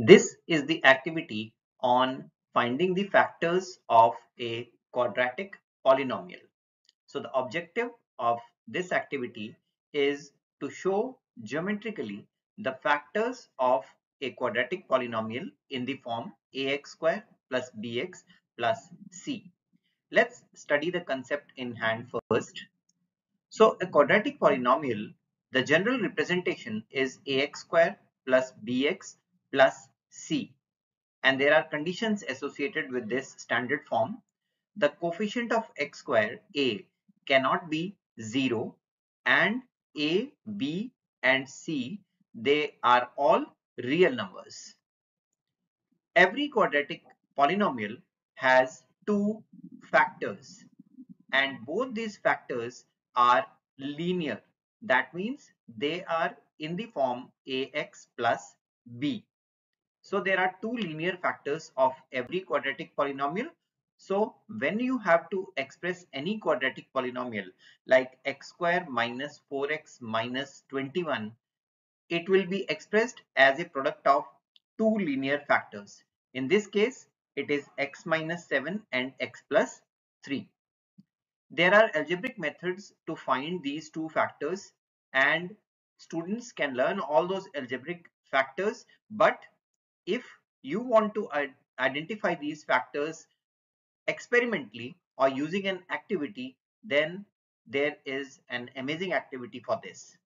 This is the activity on finding the factors of a quadratic polynomial. So the objective of this activity is to show geometrically the factors of a quadratic polynomial in the form ax square plus bx plus c. Let's study the concept in hand first. So a quadratic polynomial, the general representation is ax square plus bx plus c. And there are conditions associated with this standard form. The coefficient of x square a cannot be 0 and a, b and c they are all real numbers. Every quadratic polynomial has two factors and both these factors are linear. That means they are in the form ax plus b. So there are two linear factors of every quadratic polynomial. So when you have to express any quadratic polynomial like x square minus 4x minus 21, it will be expressed as a product of two linear factors. In this case, it is x minus 7 and x plus 3. There are algebraic methods to find these two factors and students can learn all those algebraic factors but if you want to identify these factors experimentally or using an activity then there is an amazing activity for this.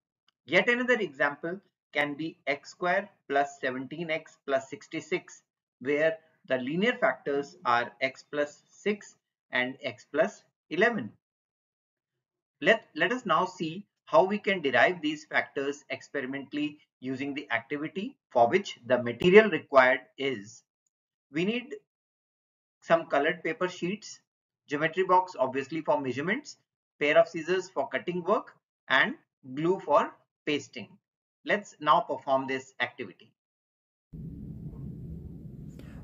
Yet another example can be x square plus 17x plus 66 where the linear factors are x plus 6 and x plus 11. Let, let us now see how we can derive these factors experimentally using the activity for which the material required is we need some colored paper sheets, geometry box obviously for measurements, pair of scissors for cutting work and glue for pasting. Let's now perform this activity.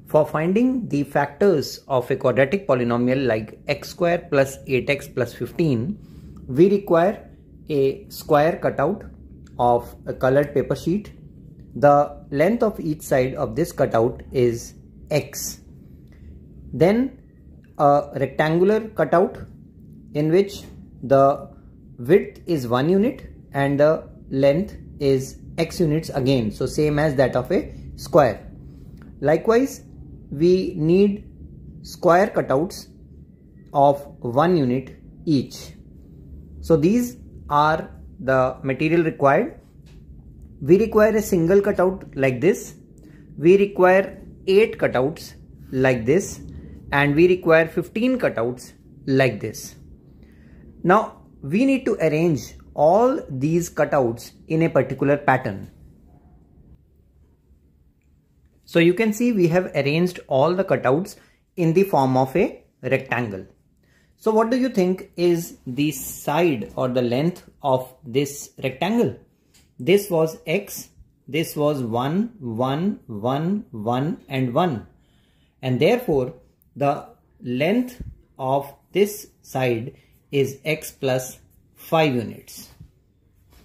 For finding the factors of a quadratic polynomial like x square plus 8x plus 15, we require a square cutout of a colored paper sheet. The length of each side of this cutout is x. Then a rectangular cutout in which the width is 1 unit and the length is x units again. So same as that of a square. Likewise, we need square cutouts of 1 unit each. So these are the material required. We require a single cutout like this. We require 8 cutouts like this and we require 15 cutouts like this. Now we need to arrange all these cutouts in a particular pattern. So you can see we have arranged all the cutouts in the form of a rectangle. So what do you think is the side or the length of this rectangle? This was x, this was 1, 1, 1, 1 and 1. And therefore the length of this side is x plus 5 units.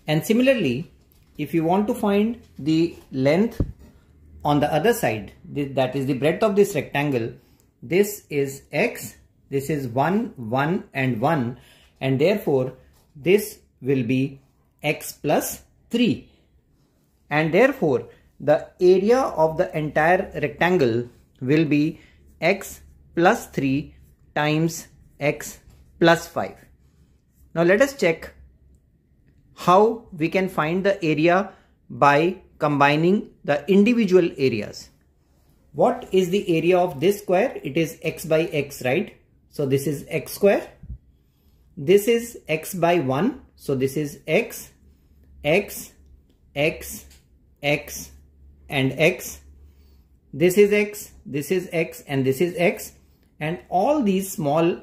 And similarly, if you want to find the length on the other side, that is the breadth of this rectangle, this is x this is 1, 1 and 1 and therefore this will be x plus 3 and therefore the area of the entire rectangle will be x plus 3 times x plus 5. Now let us check how we can find the area by combining the individual areas. What is the area of this square? It is x by x, right? So this is x square. This is x by 1. So this is x, x, x, x and x. This is x, this is x and this is x. And all these small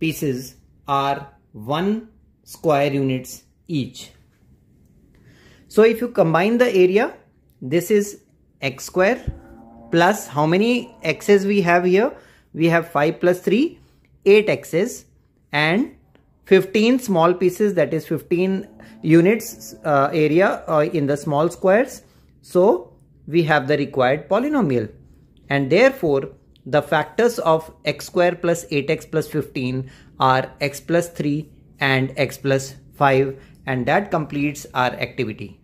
pieces are 1 square units each. So if you combine the area, this is x square plus how many x's we have here? We have 5 plus 3 8 x's and 15 small pieces that is 15 units uh, area uh, in the small squares. So we have the required polynomial and therefore the factors of x square plus 8x plus 15 are x plus 3 and x plus 5 and that completes our activity.